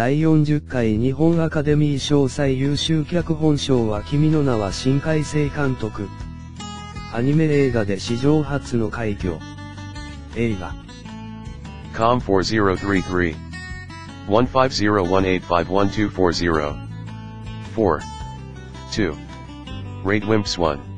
第40回日本アカデミー賞最優秀脚本賞は君の名は新海誠監督。アニメ映画で史上初の快挙。映画。COM4033 1501851240 4 2 Rate Wimps 1